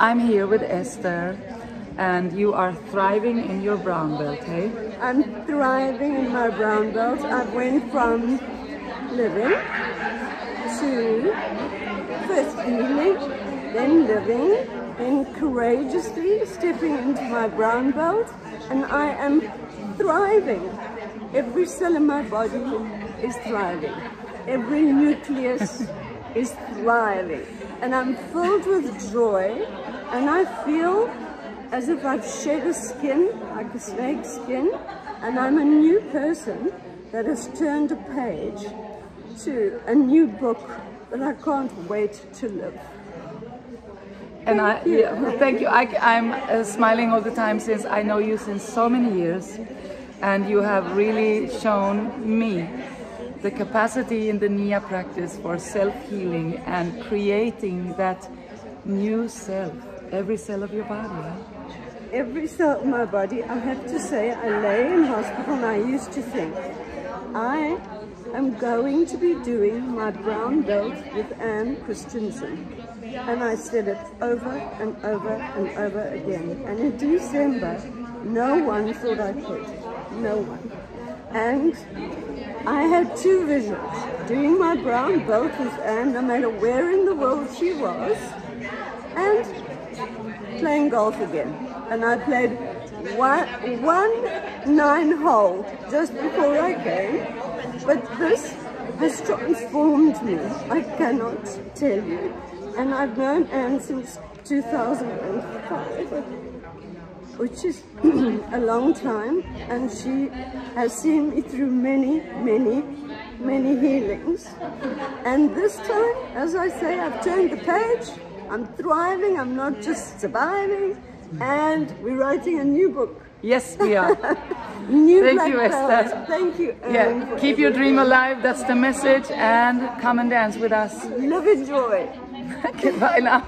I'm here with Esther, and you are thriving in your brown belt, hey? I'm thriving in my brown belt. I went from living to first healing, then living, then courageously stepping into my brown belt, and I am thriving. Every cell in my body is thriving. Every nucleus is thriving. And I'm filled with joy, and I feel as if I've shed a skin, like a snake skin, and I'm a new person that has turned a page to a new book that I can't wait to live. And I, yeah, thank you. I, am uh, smiling all the time since I know you since so many years, and you have really shown me the capacity in the Nia practice for self-healing and creating that new self, every cell of your body. Every cell of my body, I have to say, I lay in hospital and I used to think, I am going to be doing my brown belt with Ann Christiansen. And I said it over and over and over again. And in December, no one thought I could. No one. And I had two visions. Doing my brown belt with Ann, no matter where in the world she was, and playing golf again. And I played one, one nine hole just before I came. But this has transformed me. I cannot tell you. And I've known Ann since 2005 which is a long time, and she has seen me through many, many, many healings. And this time, as I say, I've turned the page, I'm thriving, I'm not just surviving, and we're writing a new book. Yes, we are. new Thank Black you, Esther. Thank you. Yeah, keep your dream alive, that's the message, and come and dance with us. Love and joy. Goodbye now.